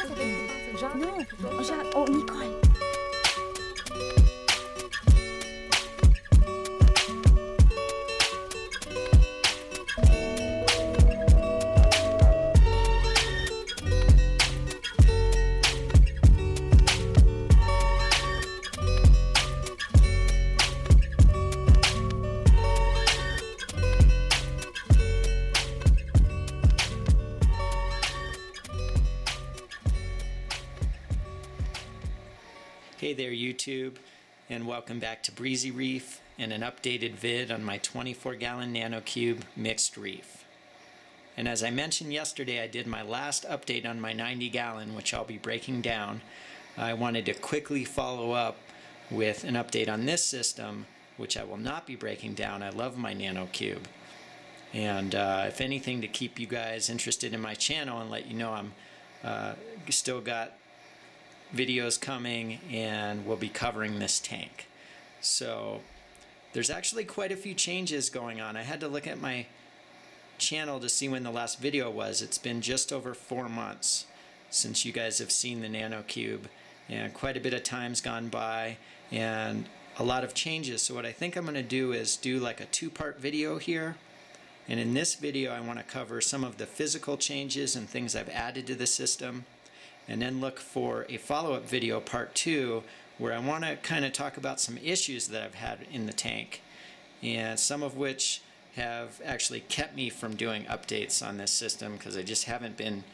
ça, ça fait... Genre... Non. Oh, Nicole Hey there YouTube and welcome back to Breezy Reef and an updated vid on my 24 gallon nanocube mixed reef. And as I mentioned yesterday I did my last update on my 90 gallon which I'll be breaking down. I wanted to quickly follow up with an update on this system which I will not be breaking down. I love my nanocube. And uh, if anything to keep you guys interested in my channel and let you know I'm uh, still got videos coming and we'll be covering this tank. So there's actually quite a few changes going on. I had to look at my channel to see when the last video was. It's been just over four months since you guys have seen the NanoCube and quite a bit of time's gone by and a lot of changes. So what I think I'm going to do is do like a two-part video here. And in this video I want to cover some of the physical changes and things I've added to the system and then look for a follow-up video part two where I want to kind of talk about some issues that I've had in the tank. And some of which have actually kept me from doing updates on this system because I just haven't been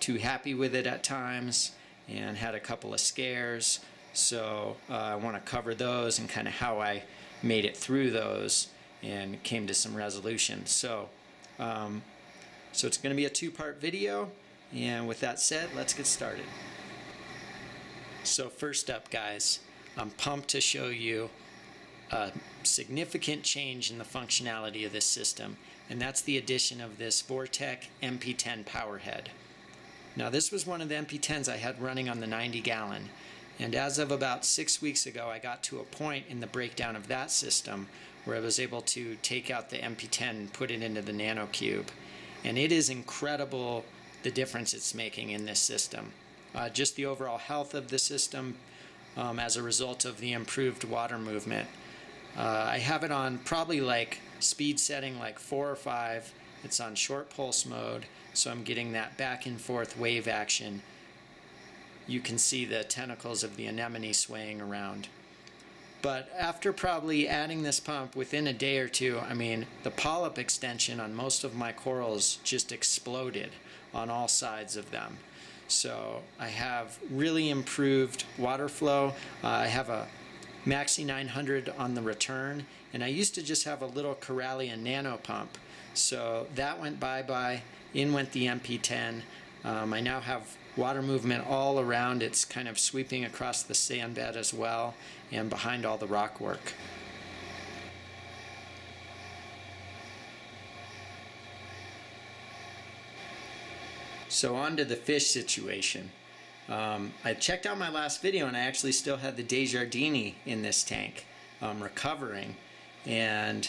too happy with it at times and had a couple of scares. So uh, I want to cover those and kind of how I made it through those and came to some resolution. So um, so it's going to be a two-part video and with that said, let's get started. So first up, guys, I'm pumped to show you a significant change in the functionality of this system, and that's the addition of this Vortec MP10 power head. Now this was one of the MP10s I had running on the 90 gallon, and as of about six weeks ago, I got to a point in the breakdown of that system where I was able to take out the MP10 and put it into the NanoCube. And it is incredible the difference it's making in this system. Uh, just the overall health of the system um, as a result of the improved water movement. Uh, I have it on probably like speed setting like four or five. It's on short pulse mode, so I'm getting that back and forth wave action. You can see the tentacles of the anemone swaying around. But after probably adding this pump within a day or two, I mean, the polyp extension on most of my corals just exploded on all sides of them. So I have really improved water flow. Uh, I have a Maxi 900 on the return, and I used to just have a little Koralia nano pump. So that went bye-bye. In went the MP10. Um, I now have water movement all around. It's kind of sweeping across the sand bed as well and behind all the rock work. So on to the fish situation. Um, I checked out my last video and I actually still had the Desjardini in this tank um, recovering. And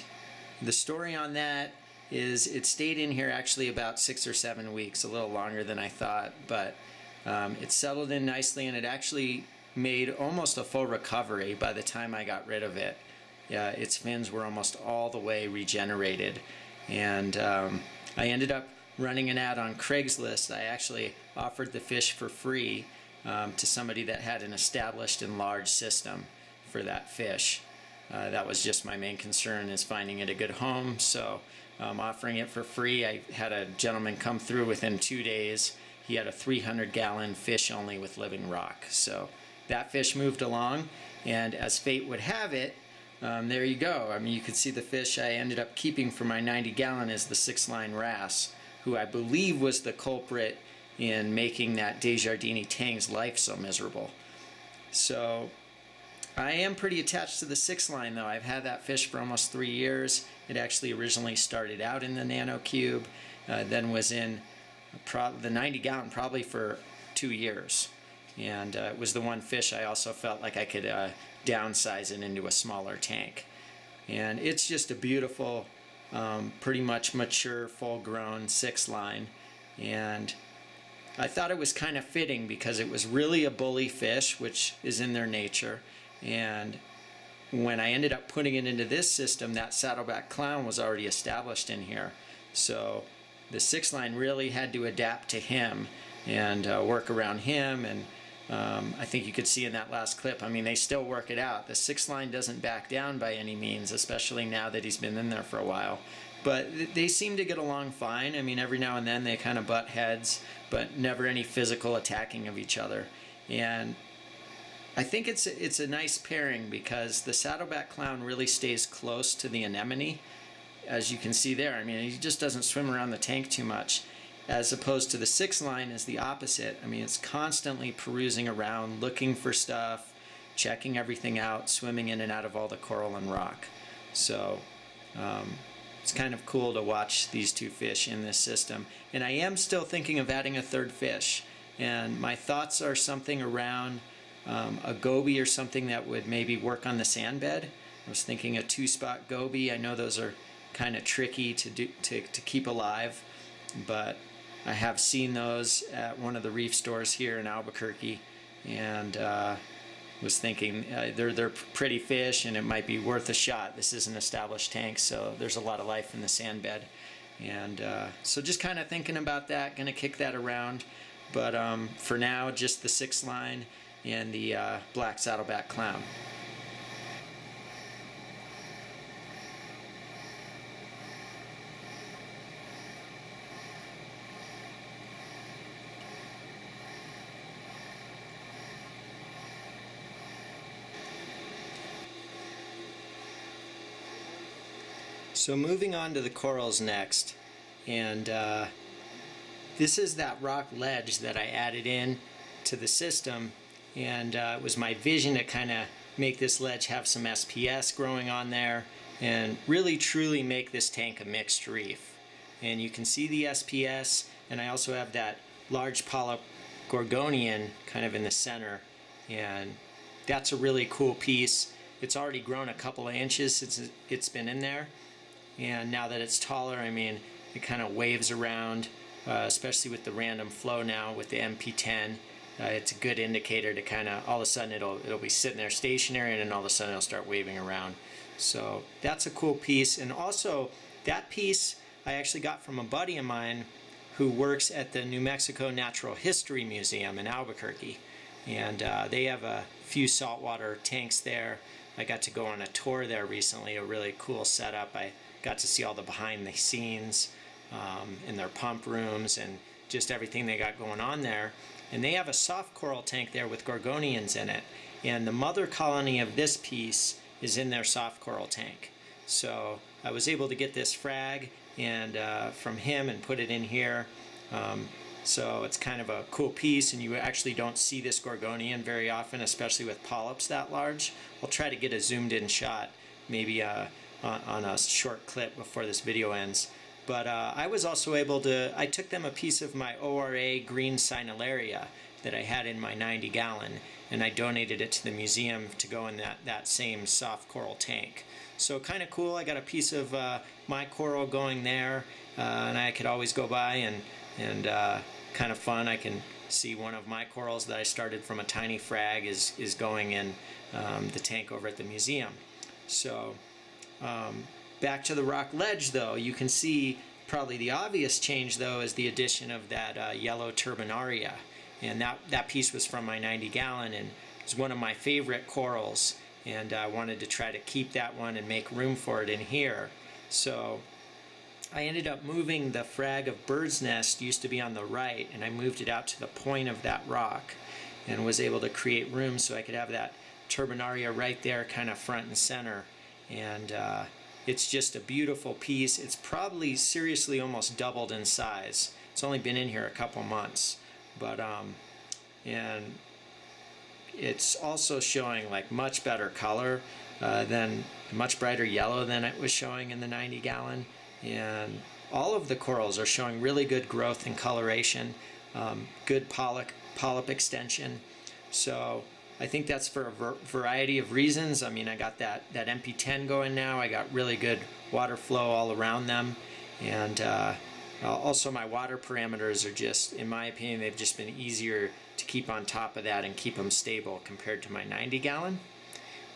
the story on that is it stayed in here actually about six or seven weeks, a little longer than I thought, but um, it settled in nicely and it actually made almost a full recovery by the time I got rid of it. Yeah, its fins were almost all the way regenerated. And um, I ended up running an ad on Craigslist. I actually offered the fish for free um, to somebody that had an established and large system for that fish. Uh, that was just my main concern is finding it a good home. So um, offering it for free, I had a gentleman come through within two days. He had a 300 gallon fish only with living rock. So that fish moved along and as fate would have it, um, there you go. I mean, you could see the fish I ended up keeping for my 90 gallon is the six line wrasse who I believe was the culprit in making that Desjardini Tang's life so miserable. So I am pretty attached to the six line though. I've had that fish for almost three years. It actually originally started out in the Nano Cube, uh, then was in the 90 gallon probably for two years. And uh, it was the one fish I also felt like I could uh, downsize it into a smaller tank. And it's just a beautiful um, pretty much mature, full-grown six line. And I thought it was kind of fitting because it was really a bully fish, which is in their nature. And when I ended up putting it into this system, that saddleback clown was already established in here. So the six line really had to adapt to him and uh, work around him. And um, I think you could see in that last clip, I mean, they still work it out. The six line doesn't back down by any means, especially now that he's been in there for a while. But they seem to get along fine. I mean, every now and then they kind of butt heads, but never any physical attacking of each other. And I think it's it's a nice pairing because the saddleback clown really stays close to the anemone, as you can see there. I mean, he just doesn't swim around the tank too much as opposed to the six line is the opposite. I mean, it's constantly perusing around, looking for stuff, checking everything out, swimming in and out of all the coral and rock. So um, it's kind of cool to watch these two fish in this system. And I am still thinking of adding a third fish. And my thoughts are something around um, a goby or something that would maybe work on the sand bed. I was thinking a two-spot goby. I know those are kind of tricky to do to, to keep alive, but I have seen those at one of the reef stores here in Albuquerque, and uh, was thinking uh, they're they're pretty fish, and it might be worth a shot. This is an established tank, so there's a lot of life in the sand bed, and uh, so just kind of thinking about that. To kick that around, but um, for now, just the six line and the uh, black saddleback clown. So moving on to the corals next, and uh, this is that rock ledge that I added in to the system, and uh, it was my vision to kind of make this ledge have some SPS growing on there, and really truly make this tank a mixed reef. And you can see the SPS, and I also have that large polyp gorgonian kind of in the center, and that's a really cool piece. It's already grown a couple of inches since it's been in there and now that it's taller I mean it kind of waves around uh, especially with the random flow now with the MP10 uh, it's a good indicator to kind of all of a sudden it'll it'll be sitting there stationary and then all of a sudden it'll start waving around. So that's a cool piece. And also that piece I actually got from a buddy of mine who works at the New Mexico Natural History Museum in Albuquerque. And uh, they have a few saltwater tanks there. I got to go on a tour there recently a really cool setup. I got to see all the behind the scenes um, in their pump rooms and just everything they got going on there. And they have a soft coral tank there with gorgonians in it. And the mother colony of this piece is in their soft coral tank. So I was able to get this frag and uh, from him and put it in here. Um, so it's kind of a cool piece and you actually don't see this gorgonian very often, especially with polyps that large. I'll try to get a zoomed in shot, maybe uh, on, on a short clip before this video ends. But uh, I was also able to, I took them a piece of my ORA green Sinularia that I had in my 90 gallon and I donated it to the museum to go in that, that same soft coral tank. So kind of cool, I got a piece of uh, my coral going there uh, and I could always go by and, and uh, kind of fun, I can see one of my corals that I started from a tiny frag is, is going in um, the tank over at the museum. So um, back to the rock ledge, though, you can see probably the obvious change, though, is the addition of that uh, yellow turbinaria. And that, that piece was from my 90 gallon and it's one of my favorite corals. And I wanted to try to keep that one and make room for it in here. So I ended up moving the frag of bird's nest used to be on the right and I moved it out to the point of that rock and was able to create room so I could have that turbinaria right there kind of front and center and uh, it's just a beautiful piece. It's probably seriously almost doubled in size. It's only been in here a couple months, but um, and it's also showing like much better color uh, than much brighter yellow than it was showing in the 90 gallon and all of the corals are showing really good growth and coloration um, good polyp, polyp extension so I think that's for a variety of reasons. I mean, I got that, that MP10 going now. I got really good water flow all around them. And uh, also, my water parameters are just, in my opinion, they've just been easier to keep on top of that and keep them stable compared to my 90 gallon.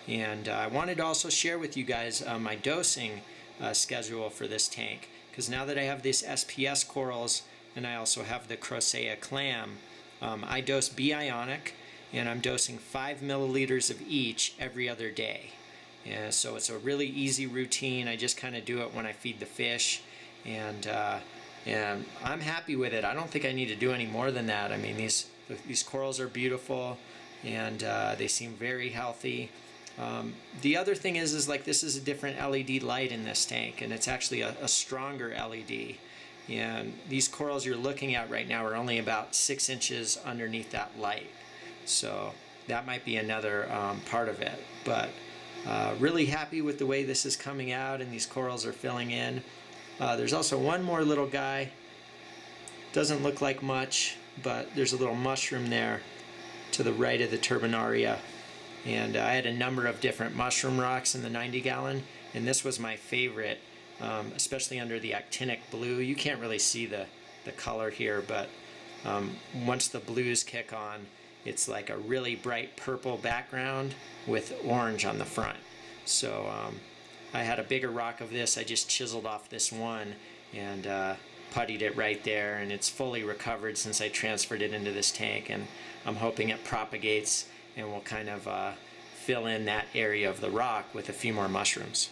And uh, I wanted to also share with you guys uh, my dosing uh, schedule for this tank because now that I have these SPS corals and I also have the Crocea clam, um, I dose B-ionic and I'm dosing 5 milliliters of each every other day. And so it's a really easy routine. I just kind of do it when I feed the fish and uh, and I'm happy with it. I don't think I need to do any more than that. I mean these these corals are beautiful and uh, they seem very healthy. Um, the other thing is, is like this is a different LED light in this tank, and it's actually a, a, stronger LED. And these corals you're looking at right now are only about six inches underneath that light. So that might be another um, part of it. But uh, really happy with the way this is coming out and these corals are filling in. Uh, there's also one more little guy. Doesn't look like much, but there's a little mushroom there to the right of the turbinaria and uh, I had a number of different mushroom rocks in the 90 gallon and this was my favorite um, especially under the actinic blue you can't really see the the color here but um, once the blues kick on it's like a really bright purple background with orange on the front so um, I had a bigger rock of this I just chiseled off this one and uh, puttied it right there and it's fully recovered since I transferred it into this tank and I'm hoping it propagates and we'll kind of uh, fill in that area of the rock with a few more mushrooms.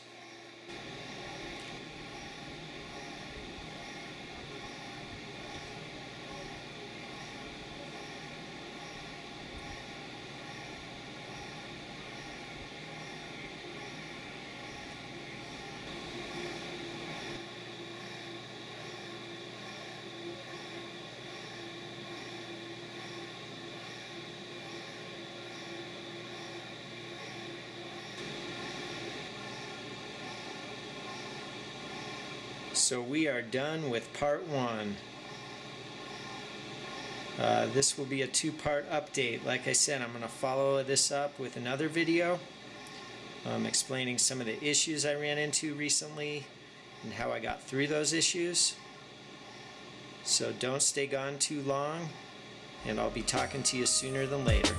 So we are done with part one. Uh, this will be a two-part update. Like I said, I'm going to follow this up with another video um, explaining some of the issues I ran into recently and how I got through those issues. So don't stay gone too long, and I'll be talking to you sooner than later.